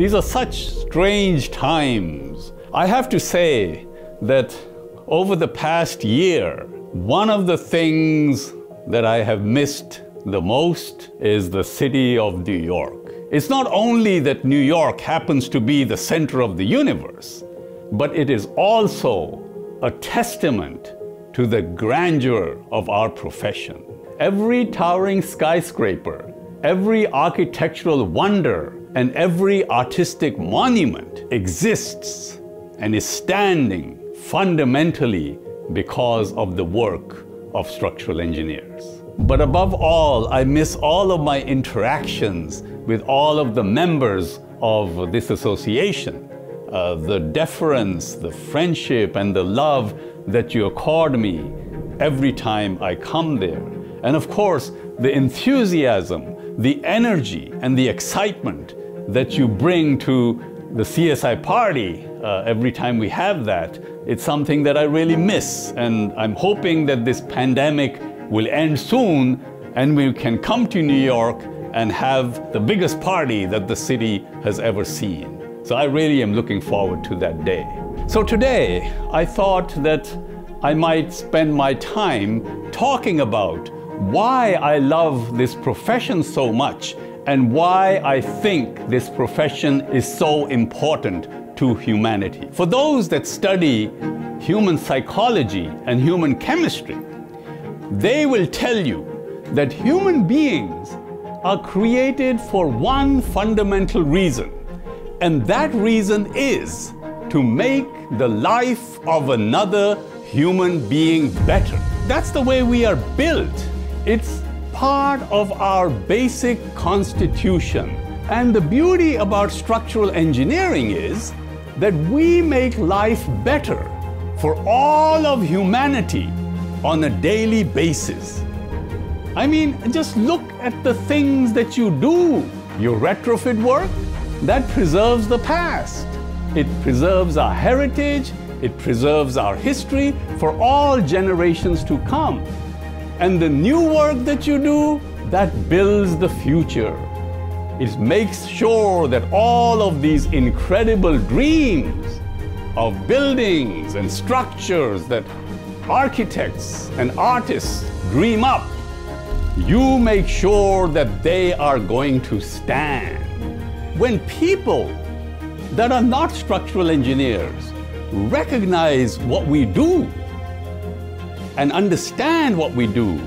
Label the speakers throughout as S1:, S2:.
S1: These are such strange times. I have to say that over the past year, one of the things that I have missed the most is the city of New York. It's not only that New York happens to be the center of the universe, but it is also a testament to the grandeur of our profession. Every towering skyscraper, every architectural wonder, and every artistic monument exists and is standing fundamentally because of the work of structural engineers. But above all, I miss all of my interactions with all of the members of this association. Uh, the deference, the friendship, and the love that you accord me every time I come there. And of course, the enthusiasm, the energy, and the excitement that you bring to the CSI party uh, every time we have that. It's something that I really miss. And I'm hoping that this pandemic will end soon and we can come to New York and have the biggest party that the city has ever seen. So I really am looking forward to that day. So today, I thought that I might spend my time talking about why I love this profession so much and why I think this profession is so important to humanity. For those that study human psychology and human chemistry, they will tell you that human beings are created for one fundamental reason, and that reason is to make the life of another human being better. That's the way we are built. It's part of our basic constitution. And the beauty about structural engineering is that we make life better for all of humanity on a daily basis. I mean, just look at the things that you do. Your retrofit work, that preserves the past. It preserves our heritage, it preserves our history for all generations to come. And the new work that you do, that builds the future. It makes sure that all of these incredible dreams of buildings and structures that architects and artists dream up, you make sure that they are going to stand. When people that are not structural engineers recognize what we do, and understand what we do,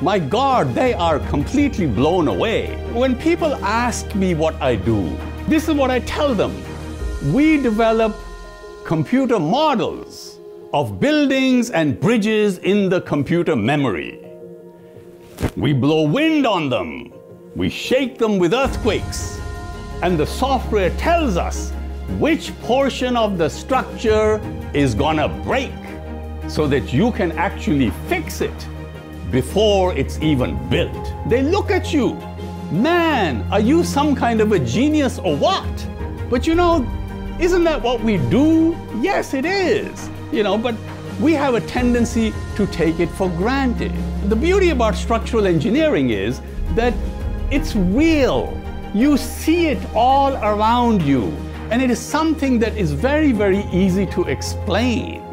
S1: my God, they are completely blown away. When people ask me what I do, this is what I tell them. We develop computer models of buildings and bridges in the computer memory. We blow wind on them. We shake them with earthquakes. And the software tells us which portion of the structure is gonna break so that you can actually fix it before it's even built. They look at you. Man, are you some kind of a genius or what? But you know, isn't that what we do? Yes, it is. You know, but we have a tendency to take it for granted. The beauty about structural engineering is that it's real. You see it all around you. And it is something that is very, very easy to explain.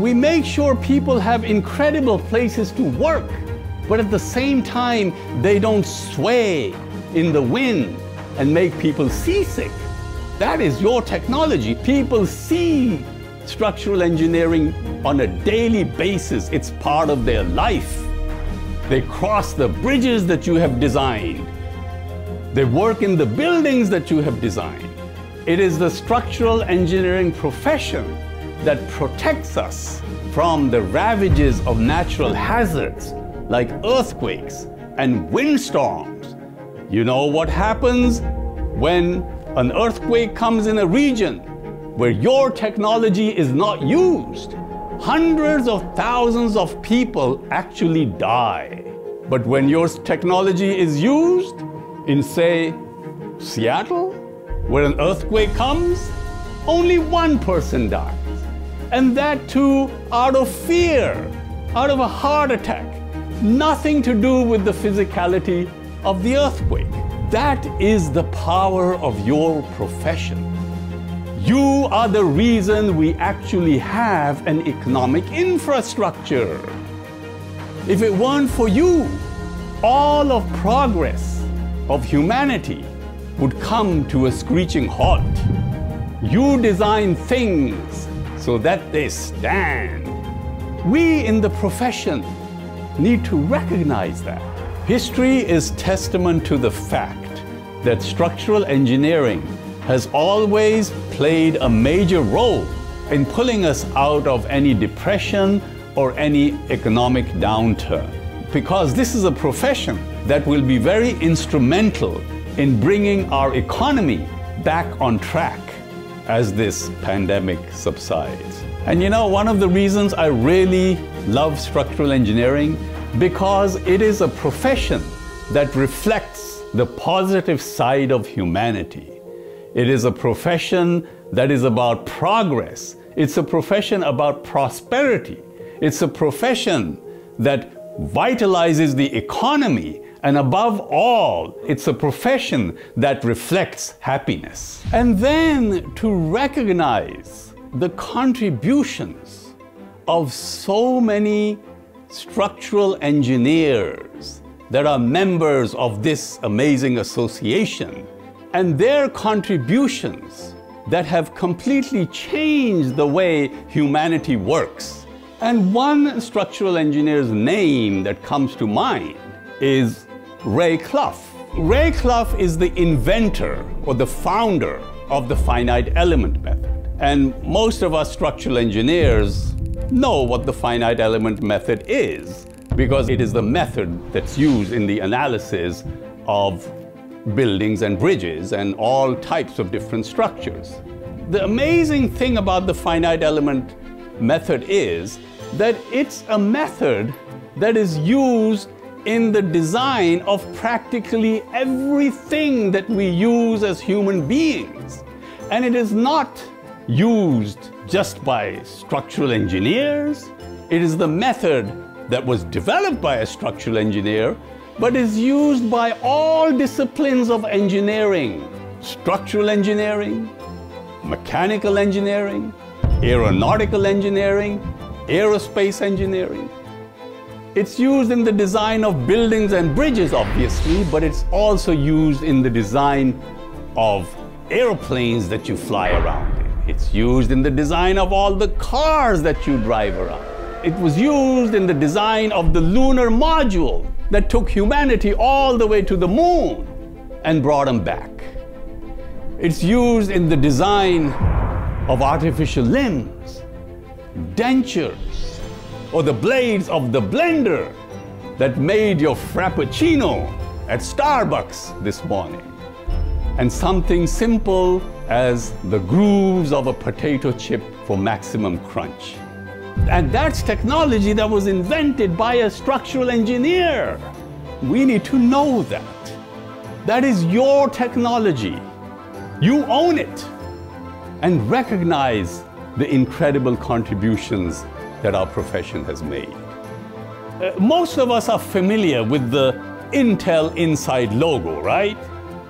S1: We make sure people have incredible places to work, but at the same time, they don't sway in the wind and make people seasick. That is your technology. People see structural engineering on a daily basis. It's part of their life. They cross the bridges that you have designed. They work in the buildings that you have designed. It is the structural engineering profession that protects us from the ravages of natural hazards like earthquakes and windstorms. You know what happens when an earthquake comes in a region where your technology is not used? Hundreds of thousands of people actually die. But when your technology is used in, say, Seattle, where an earthquake comes, only one person dies. And that too out of fear, out of a heart attack. Nothing to do with the physicality of the earthquake. That is the power of your profession. You are the reason we actually have an economic infrastructure. If it weren't for you, all of progress of humanity would come to a screeching halt. You design things so that they stand. We in the profession need to recognize that. History is testament to the fact that structural engineering has always played a major role in pulling us out of any depression or any economic downturn. Because this is a profession that will be very instrumental in bringing our economy back on track as this pandemic subsides. And you know, one of the reasons I really love structural engineering because it is a profession that reflects the positive side of humanity. It is a profession that is about progress. It's a profession about prosperity. It's a profession that vitalizes the economy and above all, it's a profession that reflects happiness. And then to recognize the contributions of so many structural engineers that are members of this amazing association and their contributions that have completely changed the way humanity works. And one structural engineer's name that comes to mind is Ray Clough. Ray Clough is the inventor or the founder of the finite element method. And most of us structural engineers know what the finite element method is because it is the method that's used in the analysis of buildings and bridges and all types of different structures. The amazing thing about the finite element method is that it's a method that is used in the design of practically everything that we use as human beings. And it is not used just by structural engineers. It is the method that was developed by a structural engineer, but is used by all disciplines of engineering. Structural engineering, mechanical engineering, aeronautical engineering, aerospace engineering. It's used in the design of buildings and bridges, obviously, but it's also used in the design of airplanes that you fly around in. It's used in the design of all the cars that you drive around. It was used in the design of the lunar module that took humanity all the way to the moon and brought them back. It's used in the design of artificial limbs, dentures, or the blades of the blender that made your Frappuccino at Starbucks this morning. And something simple as the grooves of a potato chip for maximum crunch. And that's technology that was invented by a structural engineer. We need to know that. That is your technology. You own it. And recognize the incredible contributions that our profession has made. Uh, most of us are familiar with the Intel Inside logo, right?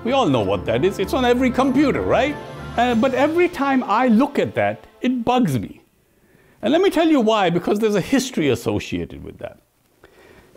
S1: We all know what that is. It's on every computer, right? Uh, but every time I look at that, it bugs me. And let me tell you why, because there's a history associated with that.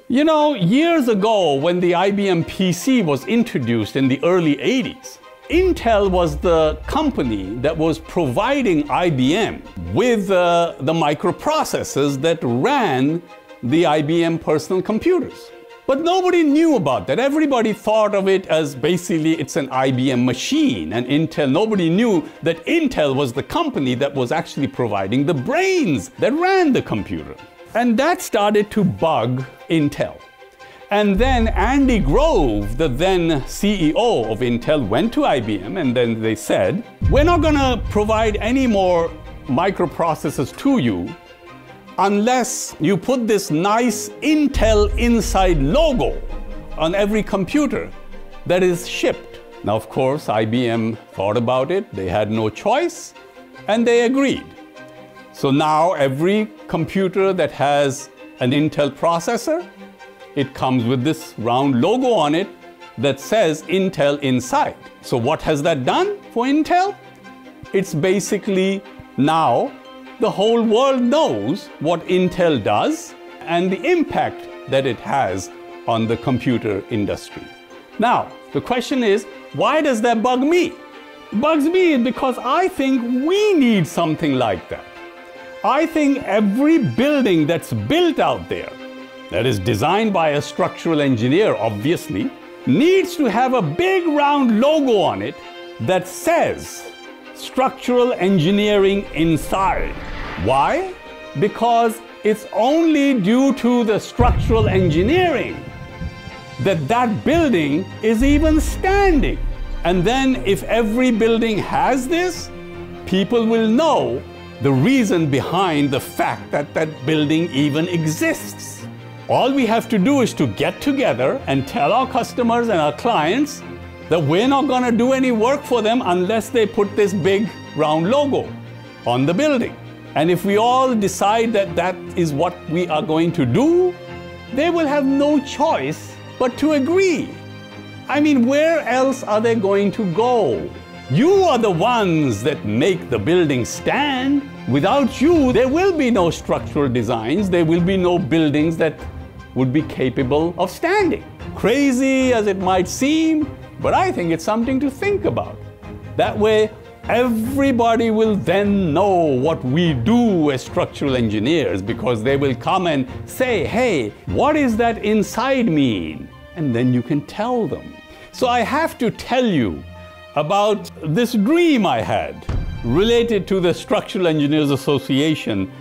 S1: You know, years ago, when the IBM PC was introduced in the early 80s, Intel was the company that was providing IBM with uh, the microprocessors that ran the IBM personal computers. But nobody knew about that. Everybody thought of it as basically it's an IBM machine and Intel. Nobody knew that Intel was the company that was actually providing the brains that ran the computer. And that started to bug Intel. And then Andy Grove, the then CEO of Intel, went to IBM and then they said, We're not going to provide any more microprocessors to you unless you put this nice Intel Inside logo on every computer that is shipped. Now, of course, IBM thought about it, they had no choice, and they agreed. So now every computer that has an Intel processor it comes with this round logo on it that says Intel inside. So, what has that done for Intel? It's basically now the whole world knows what Intel does and the impact that it has on the computer industry. Now, the question is, why does that bug me? Bugs me because I think we need something like that. I think every building that's built out there, that is designed by a structural engineer, obviously, needs to have a big round logo on it that says structural engineering inside. Why? Because it's only due to the structural engineering that that building is even standing. And then if every building has this, people will know the reason behind the fact that that building even exists. All we have to do is to get together and tell our customers and our clients that we're not going to do any work for them unless they put this big round logo on the building. And if we all decide that that is what we are going to do, they will have no choice but to agree. I mean, where else are they going to go? You are the ones that make the building stand. Without you, there will be no structural designs, there will be no buildings that would be capable of standing. Crazy as it might seem, but I think it's something to think about. That way, everybody will then know what we do as structural engineers because they will come and say, hey, what is that inside mean? And then you can tell them. So I have to tell you about this dream I had related to the Structural Engineers Association.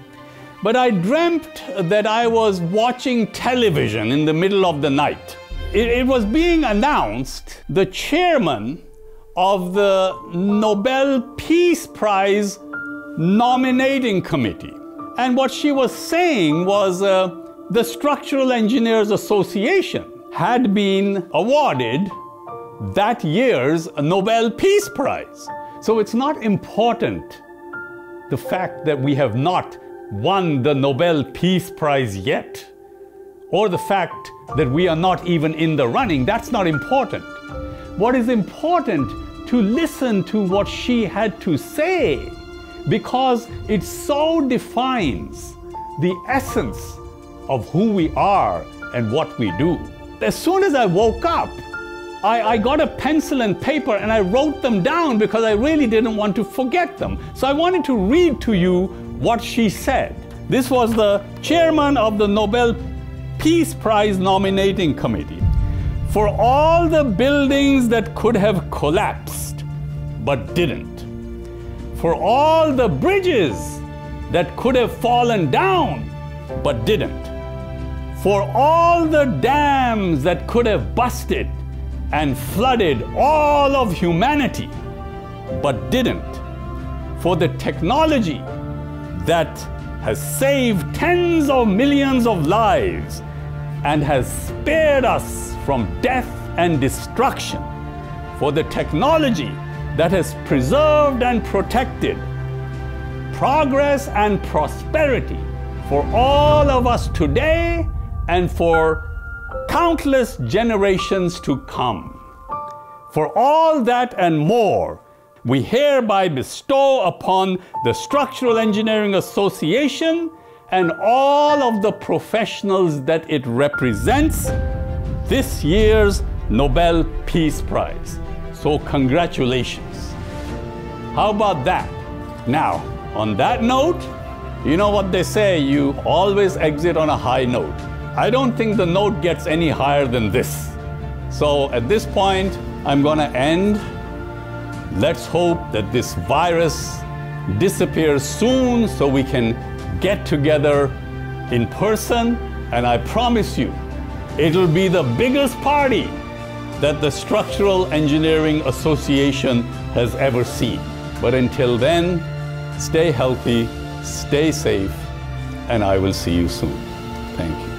S1: But I dreamt that I was watching television in the middle of the night. It, it was being announced the chairman of the Nobel Peace Prize nominating committee. And what she was saying was uh, the Structural Engineers Association had been awarded that year's Nobel Peace Prize. So it's not important the fact that we have not won the Nobel Peace Prize yet, or the fact that we are not even in the running. That's not important. What is important to listen to what she had to say because it so defines the essence of who we are and what we do. As soon as I woke up, I, I, got a pencil and paper and I wrote them down because I really didn't want to forget them. So I wanted to read to you what she said. This was the chairman of the Nobel Peace Prize nominating committee. For all the buildings that could have collapsed but didn't, for all the bridges that could have fallen down but didn't, for all the dams that could have busted and flooded all of humanity but didn't, for the technology that has saved tens of millions of lives and has spared us from death and destruction, for the technology that has preserved and protected progress and prosperity for all of us today and for countless generations to come. For all that and more, we hereby bestow upon the Structural Engineering Association and all of the professionals that it represents this year's Nobel Peace Prize. So, congratulations. How about that? Now, on that note, you know what they say, you always exit on a high note. I don't think the note gets any higher than this. So, at this point, I'm going to end. Let's hope that this virus disappears soon so we can get together in person. And I promise you, it'll be the biggest party that the Structural Engineering Association has ever seen. But until then, stay healthy, stay safe, and I will see you soon. Thank you.